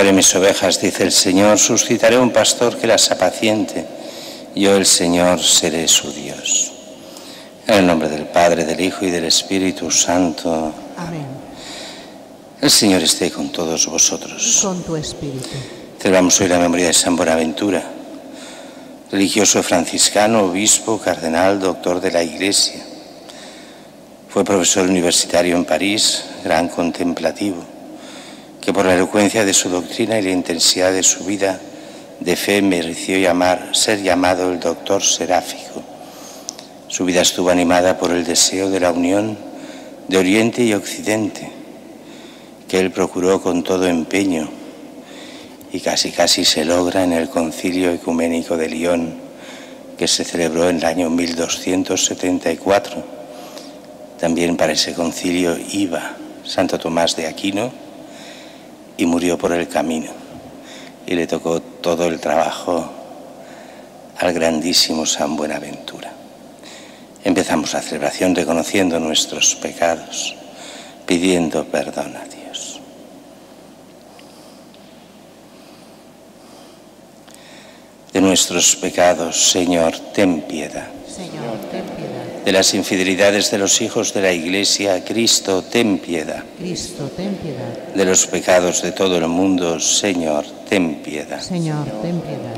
Buscaré mis ovejas, dice el Señor, suscitaré un pastor que las apaciente. Yo, el Señor, seré su Dios. En el nombre del Padre, del Hijo y del Espíritu Santo. Amén. El Señor esté con todos vosotros. Con tu espíritu. Celebramos hoy la memoria de San Buenaventura, religioso franciscano, obispo, cardenal, doctor de la Iglesia. Fue profesor universitario en París, gran contemplativo, que por la elocuencia de su doctrina y la intensidad de su vida de fe mereció llamar, ser llamado el doctor seráfico. Su vida estuvo animada por el deseo de la unión de Oriente y Occidente, que él procuró con todo empeño y casi casi se logra en el concilio ecuménico de Lyon, que se celebró en el año 1274. También para ese concilio iba Santo Tomás de Aquino y murió por el camino. Y le tocó todo el trabajo al grandísimo San Buenaventura. Empezamos la celebración reconociendo nuestros pecados, pidiendo perdón a Dios. De nuestros pecados, Señor, ten piedad. Señor, ten piedad. De las infidelidades de los hijos de la Iglesia, Cristo, ten piedad. Cristo, ten piedad. De los pecados de todo el mundo, Señor, ten piedad. Señor, ten piedad.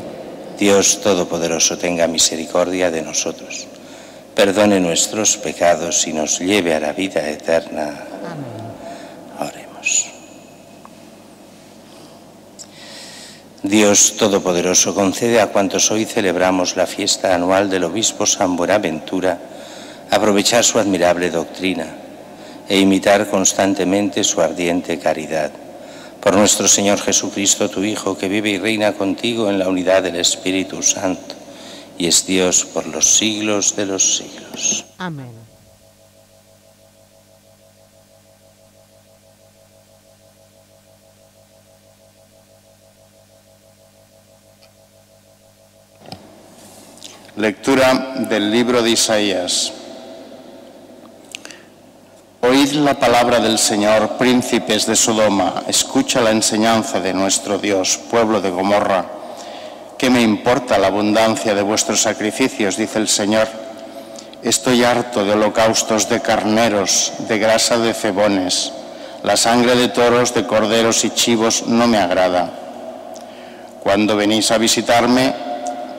Dios Todopoderoso tenga misericordia de nosotros, perdone nuestros pecados y nos lleve a la vida eterna. Amén. Oremos. Dios Todopoderoso concede a cuantos hoy celebramos la fiesta anual del Obispo San Buenaventura aprovechar su admirable doctrina e imitar constantemente su ardiente caridad. Por nuestro Señor Jesucristo, tu Hijo, que vive y reina contigo en la unidad del Espíritu Santo y es Dios por los siglos de los siglos. Amén. Lectura del libro de Isaías. Oíd la palabra del Señor, príncipes de Sodoma, escucha la enseñanza de nuestro Dios, pueblo de Gomorra. ¿Qué me importa la abundancia de vuestros sacrificios? dice el Señor. Estoy harto de holocaustos de carneros, de grasa de cebones. La sangre de toros, de corderos y chivos no me agrada. Cuando venís a visitarme,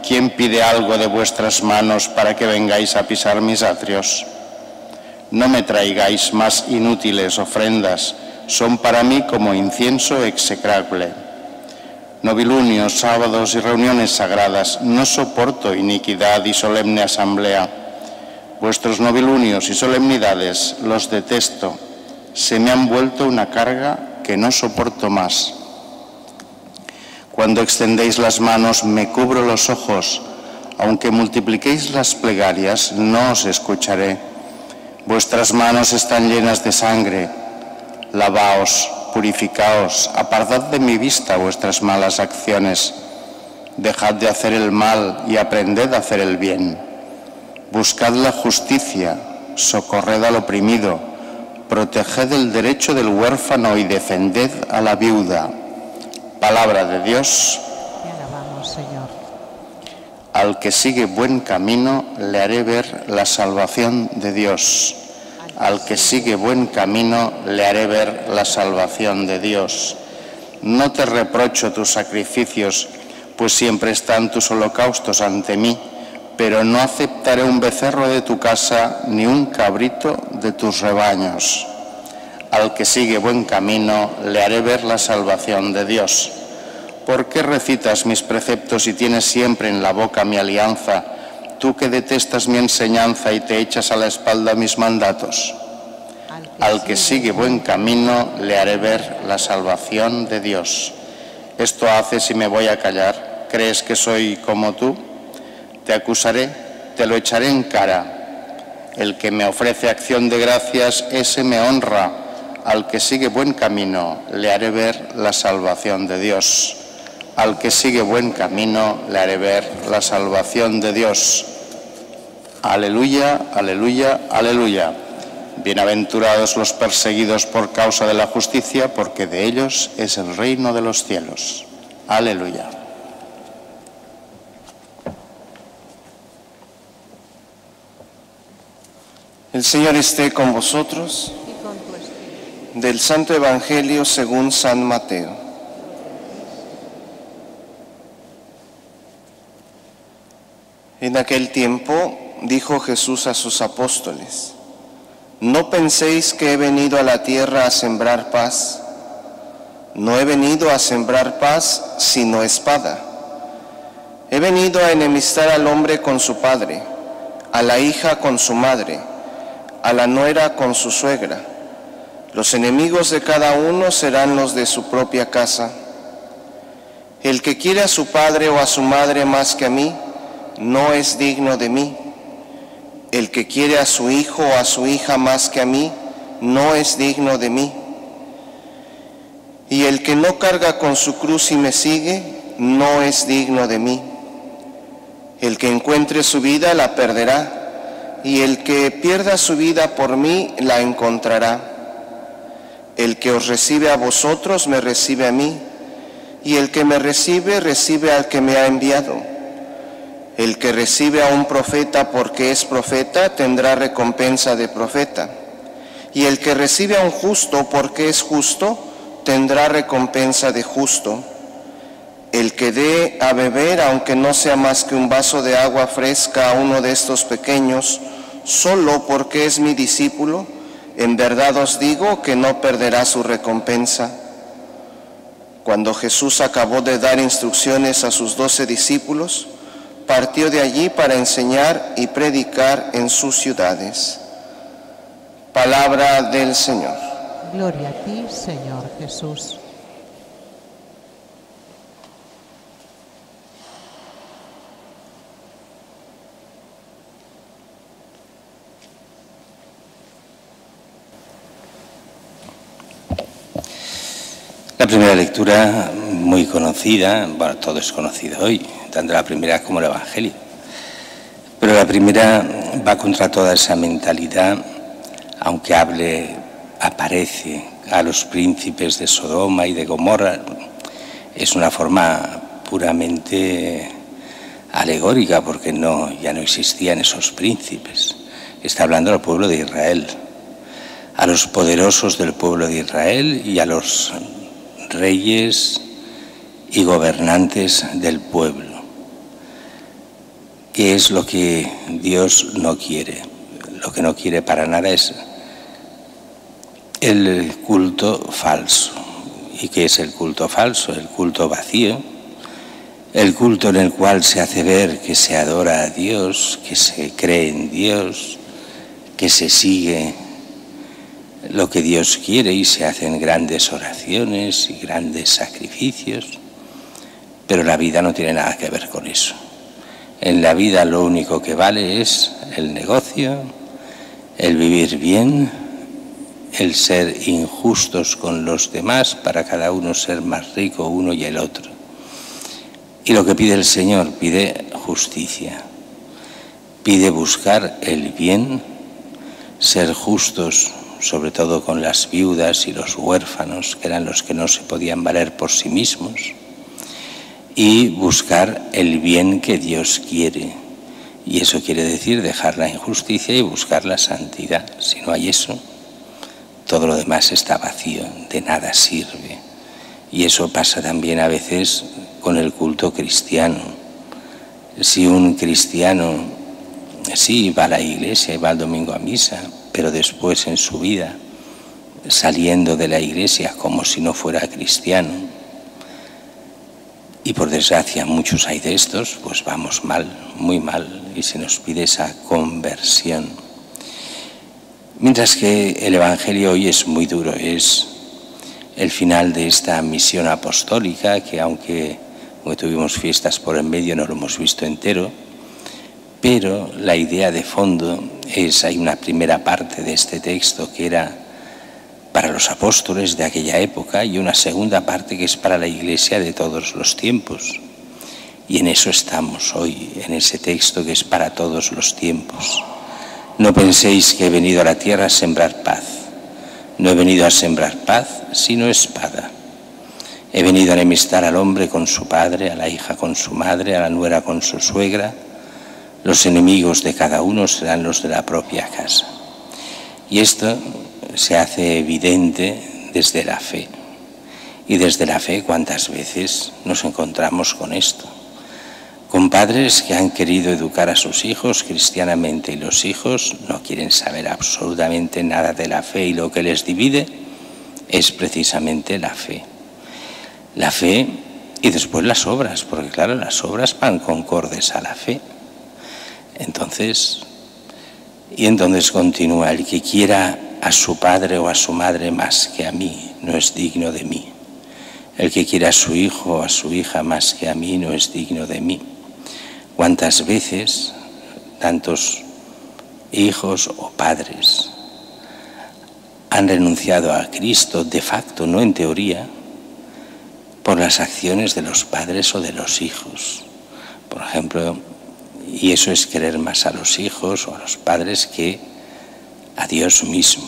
¿quién pide algo de vuestras manos para que vengáis a pisar mis atrios? No me traigáis más inútiles ofrendas, son para mí como incienso execrable. Novilunios, sábados y reuniones sagradas, no soporto iniquidad y solemne asamblea. Vuestros novilunios y solemnidades los detesto, se me han vuelto una carga que no soporto más. Cuando extendéis las manos me cubro los ojos, aunque multipliquéis las plegarias no os escucharé. Vuestras manos están llenas de sangre, lavaos, purificaos, apartad de mi vista vuestras malas acciones, dejad de hacer el mal y aprended a hacer el bien. Buscad la justicia, socorred al oprimido, proteged el derecho del huérfano y defended a la viuda. Palabra de Dios. Al que sigue buen camino le haré ver la salvación de Dios. Al que sigue buen camino le haré ver la salvación de Dios. No te reprocho tus sacrificios, pues siempre están tus holocaustos ante mí, pero no aceptaré un becerro de tu casa ni un cabrito de tus rebaños. Al que sigue buen camino le haré ver la salvación de Dios. ¿Por qué recitas mis preceptos y tienes siempre en la boca mi alianza? tú que detestas mi enseñanza y te echas a la espalda mis mandatos. Al que sigue buen camino le haré ver la salvación de Dios. Esto hace si me voy a callar. ¿Crees que soy como tú? Te acusaré, te lo echaré en cara. El que me ofrece acción de gracias, ese me honra. Al que sigue buen camino le haré ver la salvación de Dios. Al que sigue buen camino le haré ver la salvación de Dios. Aleluya, aleluya, aleluya. Bienaventurados los perseguidos por causa de la justicia, porque de ellos es el reino de los cielos. Aleluya. El Señor esté con vosotros. Del Santo Evangelio según San Mateo. En aquel tiempo dijo Jesús a sus apóstoles, no penséis que he venido a la tierra a sembrar paz. No he venido a sembrar paz, sino espada. He venido a enemistar al hombre con su padre, a la hija con su madre, a la nuera con su suegra. Los enemigos de cada uno serán los de su propia casa. El que quiere a su padre o a su madre más que a mí, no es digno de mí. El que quiere a su hijo o a su hija más que a mí, no es digno de mí. Y el que no carga con su cruz y me sigue, no es digno de mí. El que encuentre su vida la perderá, y el que pierda su vida por mí la encontrará. El que os recibe a vosotros me recibe a mí, y el que me recibe recibe al que me ha enviado. El que recibe a un profeta porque es profeta tendrá recompensa de profeta. Y el que recibe a un justo porque es justo tendrá recompensa de justo. El que dé a beber, aunque no sea más que un vaso de agua fresca a uno de estos pequeños, solo porque es mi discípulo, en verdad os digo que no perderá su recompensa. Cuando Jesús acabó de dar instrucciones a sus doce discípulos, partió de allí para enseñar y predicar en sus ciudades. Palabra del Señor. Gloria a ti, Señor Jesús. La primera lectura, muy conocida, bueno, todo es conocido hoy, tanto la primera como el Evangelio. Pero la primera va contra toda esa mentalidad, aunque hable, aparece a los príncipes de Sodoma y de Gomorra, es una forma puramente alegórica porque no, ya no existían esos príncipes. Está hablando al pueblo de Israel, a los poderosos del pueblo de Israel y a los reyes y gobernantes del pueblo. ¿Qué es lo que Dios no quiere? Lo que no quiere para nada es el culto falso. ¿Y qué es el culto falso? El culto vacío, el culto en el cual se hace ver que se adora a Dios, que se cree en Dios, que se sigue lo que Dios quiere y se hacen grandes oraciones y grandes sacrificios, pero la vida no tiene nada que ver con eso. En la vida lo único que vale es el negocio, el vivir bien, el ser injustos con los demás para cada uno ser más rico uno y el otro. Y lo que pide el Señor, pide justicia, pide buscar el bien, ser justos sobre todo con las viudas y los huérfanos, que eran los que no se podían valer por sí mismos, y buscar el bien que Dios quiere. Y eso quiere decir dejar la injusticia y buscar la santidad. Si no hay eso, todo lo demás está vacío, de nada sirve. Y eso pasa también a veces con el culto cristiano. Si un cristiano sí va a la iglesia y va al domingo a misa, pero después en su vida, saliendo de la iglesia como si no fuera cristiano. Y por desgracia muchos hay de estos, pues vamos mal, muy mal. y se nos pide esa conversión. Mientras que el Evangelio hoy es muy duro, es el final de esta misión apostólica que aunque, tuvimos fiestas por en medio no lo hemos visto entero, pero la idea de fondo es, hay una primera parte de este texto que era para los apóstoles de aquella época y una segunda parte que es para la iglesia de todos los tiempos. Y en eso estamos hoy, en ese texto que es para todos los tiempos. No penséis que he venido a la tierra a sembrar paz. No he venido a sembrar paz, sino espada. He venido a enemistar al hombre con su padre, a la hija con su madre, a la nuera con su suegra. Los enemigos de cada uno serán los de la propia casa. Y esto se hace evidente desde la fe. Y desde la fe, ¿cuántas veces nos encontramos con esto? Con padres que han querido educar a sus hijos cristianamente y los hijos no quieren saber absolutamente nada de la fe y lo que les divide es precisamente la fe. La fe y después las obras, porque claro, las obras van concordes a la fe. Entonces, y entonces continúa, el que quiera a su padre o a su madre más que a mí no es digno de mí. El que quiera a su hijo o a su hija más que a mí no es digno de mí. ¿Cuántas veces tantos hijos o padres han renunciado a Cristo de facto, no en teoría, por las acciones de los padres o de los hijos? Por ejemplo, y eso es querer más a los hijos o a los padres que a Dios mismo.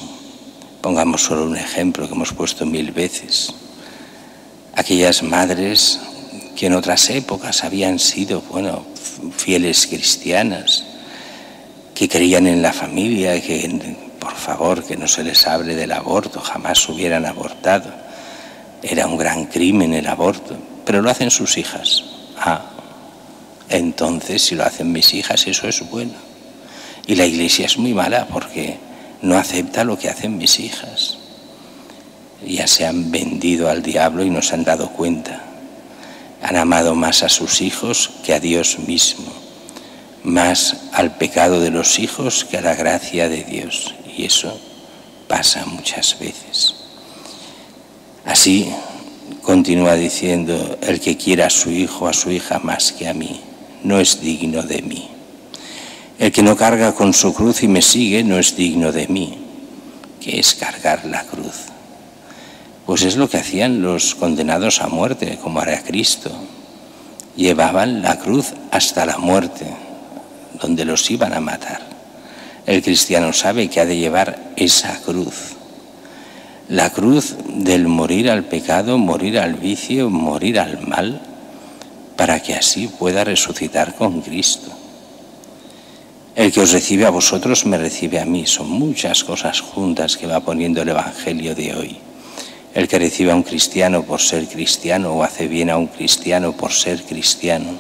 Pongamos solo un ejemplo que hemos puesto mil veces. Aquellas madres que en otras épocas habían sido, bueno, fieles cristianas, que creían en la familia, que por favor que no se les hable del aborto, jamás hubieran abortado. Era un gran crimen el aborto, pero lo hacen sus hijas. Ah, entonces si lo hacen mis hijas eso es bueno. Y la iglesia es muy mala porque no acepta lo que hacen mis hijas. Ya se han vendido al diablo y no se han dado cuenta. Han amado más a sus hijos que a Dios mismo, más al pecado de los hijos que a la gracia de Dios. Y eso pasa muchas veces. Así continúa diciendo, el que quiera a su hijo, a su hija más que a mí, no es digno de mí. El que no carga con su cruz y me sigue no es digno de mí, que es cargar la cruz. Pues es lo que hacían los condenados a muerte, como hará Cristo. Llevaban la cruz hasta la muerte, donde los iban a matar. El cristiano sabe que ha de llevar esa cruz. La cruz del morir al pecado, morir al vicio, morir al mal, para que así pueda resucitar con Cristo. El que os recibe a vosotros me recibe a mí. Son muchas cosas juntas que va poniendo el Evangelio de hoy. El que recibe a un cristiano por ser cristiano o hace bien a un cristiano por ser cristiano,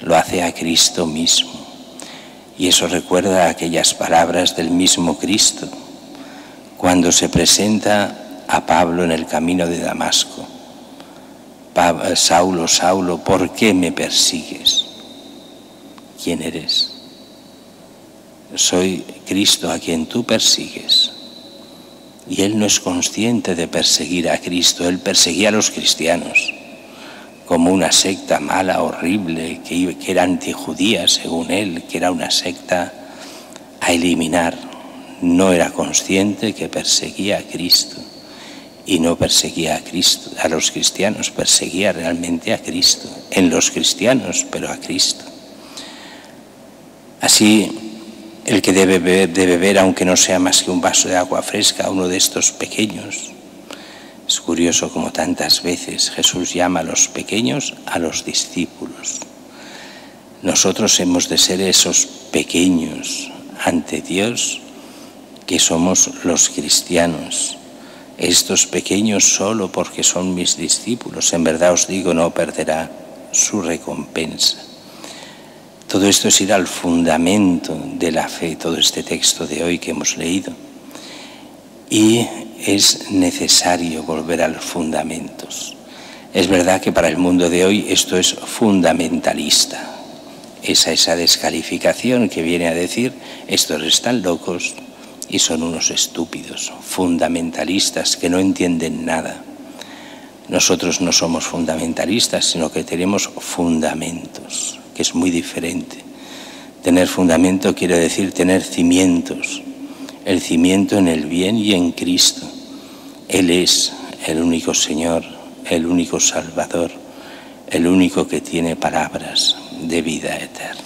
lo hace a Cristo mismo. Y eso recuerda aquellas palabras del mismo Cristo cuando se presenta a Pablo en el camino de Damasco. Saulo, Saulo, ¿por qué me persigues? ¿Quién eres? Soy Cristo a quien tú persigues. Y él no es consciente de perseguir a Cristo, él perseguía a los cristianos como una secta mala, horrible, que, era antijudía según él, que era una secta a eliminar. No era consciente que perseguía a Cristo y no perseguía a Cristo, a los cristianos, perseguía realmente a Cristo, en los cristianos, pero a Cristo. Así el que debe beber, debe beber, aunque no sea más que un vaso de agua fresca, uno de estos pequeños. Es curioso como tantas veces Jesús llama a los pequeños a los discípulos. Nosotros hemos de ser esos pequeños ante Dios que somos los cristianos. Estos pequeños solo porque son mis discípulos, en verdad os digo, no perderá su recompensa. Todo esto es ir al fundamento de la fe, todo este texto de hoy que hemos leído. Y es necesario volver a los fundamentos. Es verdad que para el mundo de hoy esto es fundamentalista. esa, esa descalificación que viene a decir, estos están locos y son unos estúpidos, fundamentalistas que no entienden nada. Nosotros no somos fundamentalistas, sino que tenemos fundamentos, que es muy diferente. Tener fundamento quiere decir tener cimientos, el cimiento en el bien y en Cristo. Él es el único Señor, el único Salvador, el único que tiene palabras de vida eterna.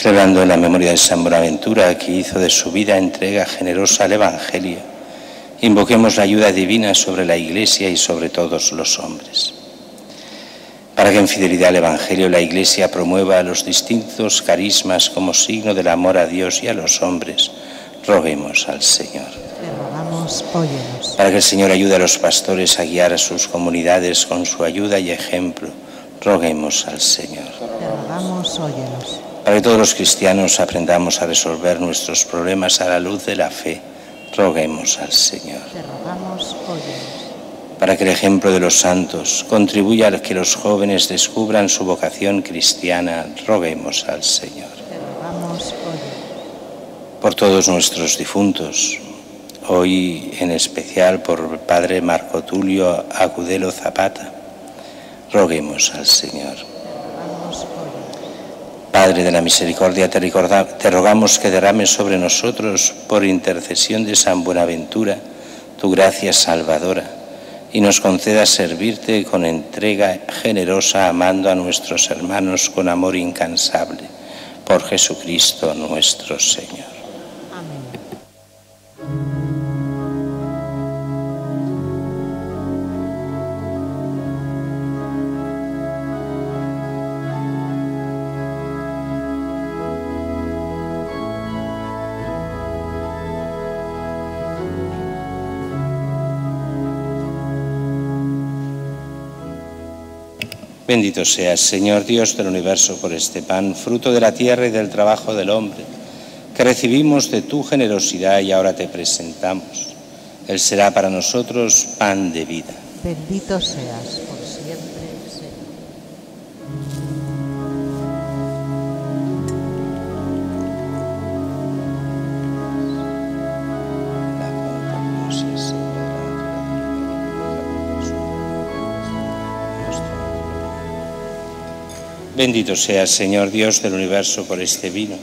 Celebrando la memoria de San Buenaventura, que hizo de su vida entrega generosa al Evangelio. Invoquemos la ayuda divina sobre la Iglesia y sobre todos los hombres. Para que en fidelidad al Evangelio la Iglesia promueva los distintos carismas como signo del amor a Dios y a los hombres, roguemos al Señor. Para que el Señor ayude a los pastores a guiar a sus comunidades con su ayuda y ejemplo, roguemos al Señor. Te para que todos los cristianos aprendamos a resolver nuestros problemas a la luz de la fe, roguemos al Señor. Para que el ejemplo de los santos contribuya a que los jóvenes descubran su vocación cristiana, roguemos al Señor. Por todos nuestros difuntos, hoy en especial por el Padre Marco Tulio Agudelo Zapata, roguemos al Señor. Padre de la misericordia, te, rogamos que derrames sobre nosotros, por intercesión de San Buenaventura, tu gracia salvadora, y nos concedas servirte con entrega generosa, amando a nuestros hermanos con amor incansable, por Jesucristo nuestro Señor. Bendito seas, Señor Dios del universo, por este pan, fruto de la tierra y del trabajo del hombre, que recibimos de tu generosidad y ahora te presentamos. Él será para nosotros pan de vida. Bendito seas Bendito seas, Señor Dios del universo, por este vino,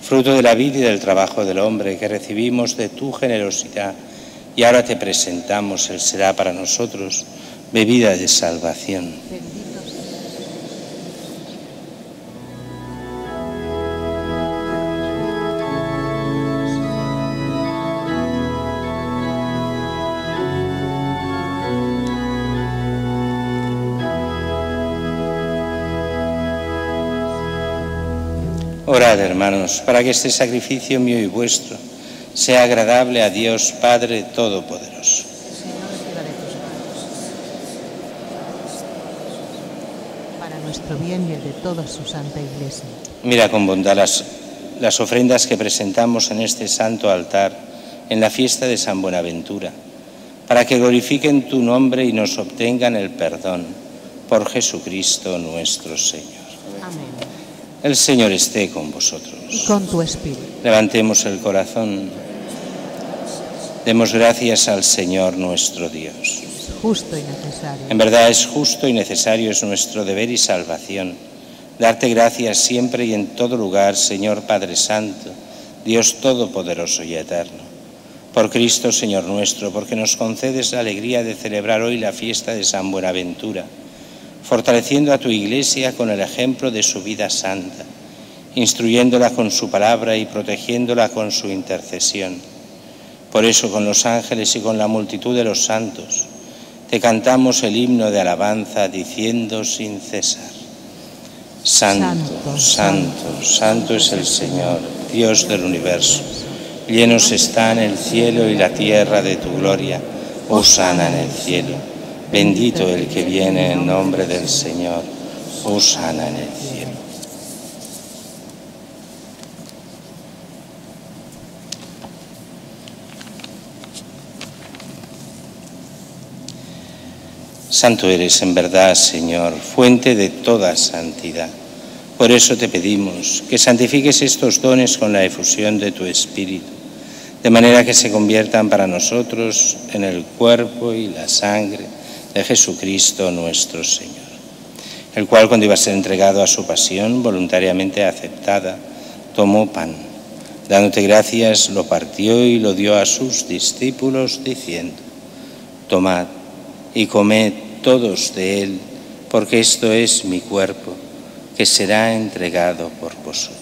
fruto de la vida y del trabajo del hombre que recibimos de tu generosidad y ahora te presentamos, Él será para nosotros bebida de salvación. Orad, hermanos, para que este sacrificio mío y vuestro sea agradable a Dios Padre Todopoderoso. Para nuestro bien y el de toda su santa iglesia. Mira con bondad las, las ofrendas que presentamos en este santo altar en la fiesta de San Buenaventura, para que glorifiquen tu nombre y nos obtengan el perdón por Jesucristo nuestro Señor. El Señor esté con vosotros. Y con tu espíritu. Levantemos el corazón. Demos gracias al Señor nuestro Dios. Justo y necesario. En verdad es justo y necesario, es nuestro deber y salvación. Darte gracias siempre y en todo lugar, Señor Padre Santo, Dios Todopoderoso y Eterno. Por Cristo, Señor nuestro, porque nos concedes la alegría de celebrar hoy la fiesta de San Buenaventura fortaleciendo a tu iglesia con el ejemplo de su vida santa, instruyéndola con su palabra y protegiéndola con su intercesión. Por eso con los ángeles y con la multitud de los santos te cantamos el himno de alabanza diciendo sin cesar, Santo, santo, santo es el Señor, Dios del universo. Llenos están el cielo y la tierra de tu gloria. Osana en el cielo. Bendito el que viene en nombre del Señor. Osana en el cielo. Santo eres en verdad, Señor, fuente de toda santidad. Por eso te pedimos que santifiques estos dones con la efusión de tu Espíritu, de manera que se conviertan para nosotros en el cuerpo y la sangre de Jesucristo nuestro Señor, el cual cuando iba a ser entregado a su pasión voluntariamente aceptada, tomó pan, dándote gracias, lo partió y lo dio a sus discípulos, diciendo, tomad y comed todos de él, porque esto es mi cuerpo, que será entregado por vosotros.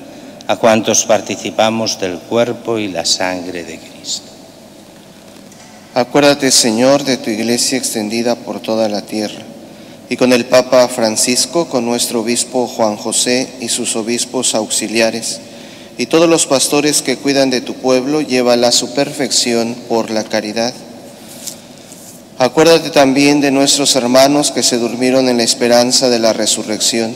a cuantos participamos del cuerpo y la sangre de Cristo. Acuérdate, Señor, de tu iglesia extendida por toda la tierra, y con el Papa Francisco, con nuestro obispo Juan José y sus obispos auxiliares, y todos los pastores que cuidan de tu pueblo, llévala a su perfección por la caridad. Acuérdate también de nuestros hermanos que se durmieron en la esperanza de la resurrección,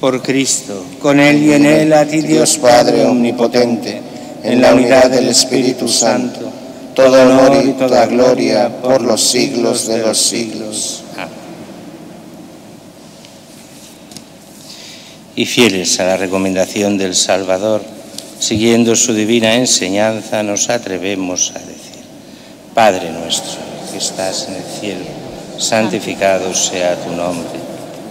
Por Cristo, con Él y en Él, a ti Dios Padre Omnipotente, en la unidad del Espíritu Santo, todo honor y toda gloria por los siglos de los siglos. Y fieles a la recomendación del Salvador, siguiendo su divina enseñanza, nos atrevemos a decir, Padre nuestro que estás en el cielo, santificado sea tu nombre,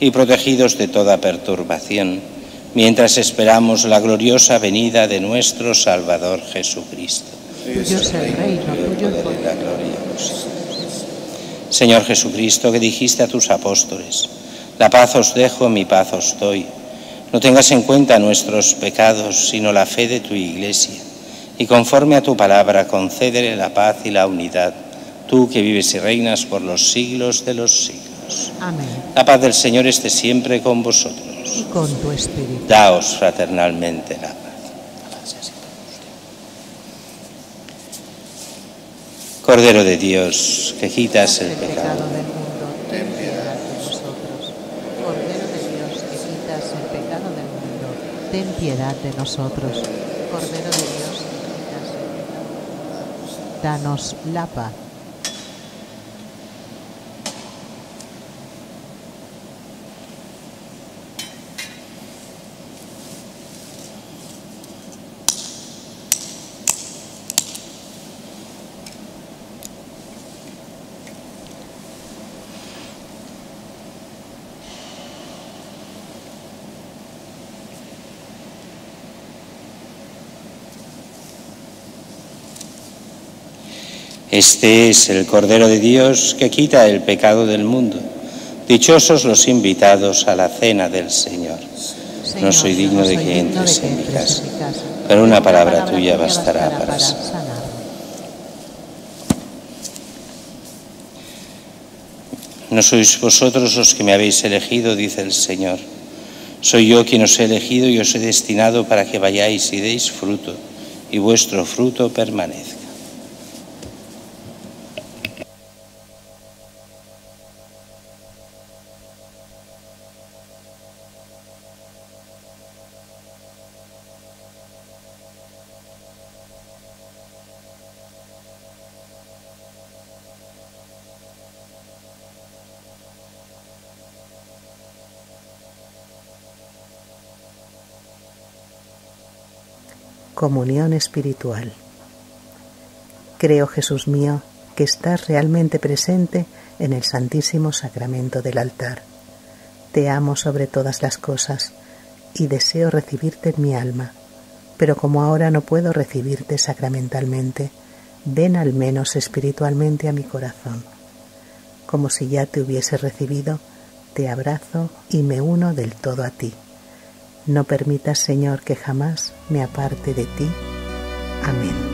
y protegidos de toda perturbación, mientras esperamos la gloriosa venida de nuestro Salvador Jesucristo. Tuyo es el reino, tuyo el poder. La gloria por siempre. Señor Jesucristo, que dijiste a tus apóstoles, la paz os dejo, mi paz os doy. No tengas en cuenta nuestros pecados, sino la fe de tu iglesia. Y conforme a tu palabra, concédele la paz y la unidad, tú que vives y reinas por los siglos de los siglos. Amén. La paz del Señor esté siempre con vosotros. Y con tu espíritu. Daos fraternalmente la paz. Cordero de Dios, que quitas el el pecado. pecado del mundo, ten piedad de nosotros. Cordero de Dios, que quitas el pecado del mundo, ten piedad de nosotros. Cordero de Dios, danos la paz. Este es el Cordero de Dios que quita el pecado del mundo. Dichosos los invitados a la cena del Señor. No soy digno de que entres en mi casa, pero una palabra tuya bastará para sanar. No sois vosotros los que me habéis elegido, dice el Señor. Soy yo quien os he elegido y os he destinado para que vayáis y deis fruto, y vuestro fruto permanezca. Comunión espiritual. Creo, Jesús mío, que estás realmente presente en el Santísimo Sacramento del altar. Te amo sobre todas las cosas y deseo recibirte en mi alma, pero como ahora no puedo recibirte sacramentalmente, ven al menos espiritualmente a mi corazón. Como si ya te hubiese recibido, te abrazo y me uno del todo a ti. No permitas, Señor, que jamás me aparte de ti. Amén.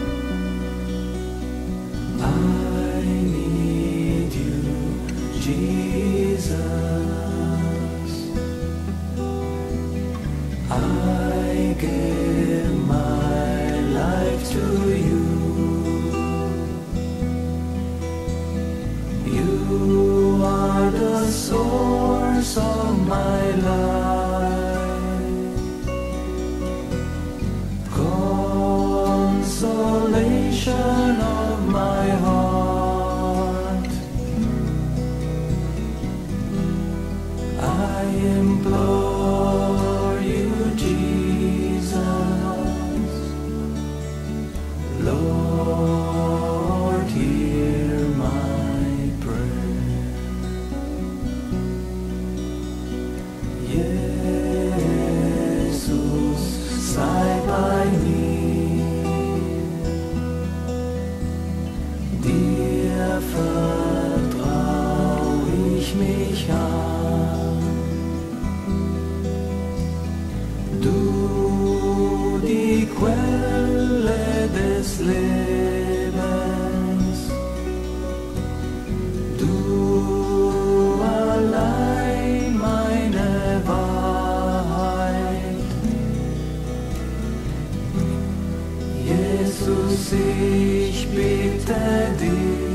Jesus, ich bitte dich,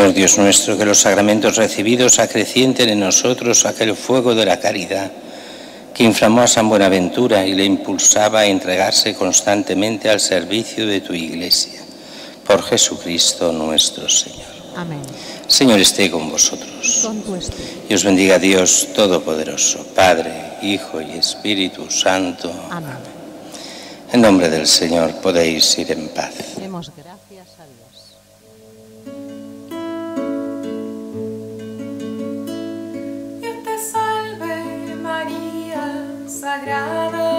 Señor Dios nuestro, que los sacramentos recibidos acrecienten en nosotros aquel fuego de la caridad que inflamó a San Buenaventura y le impulsaba a entregarse constantemente al servicio de tu Iglesia. Por Jesucristo nuestro Señor. Amén. Señor esté con vosotros. Con tu. Y os bendiga Dios Todopoderoso, Padre, Hijo y Espíritu Santo. Amén. En nombre del Señor podéis ir en paz. Demos gracias. sagrada.